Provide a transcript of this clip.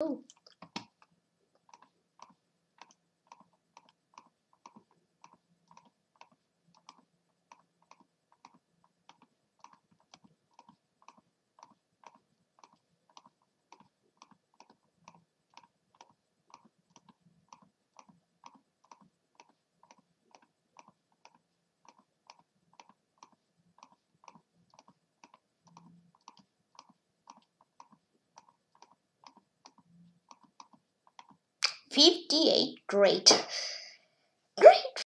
Oh. Fifty-eight, great.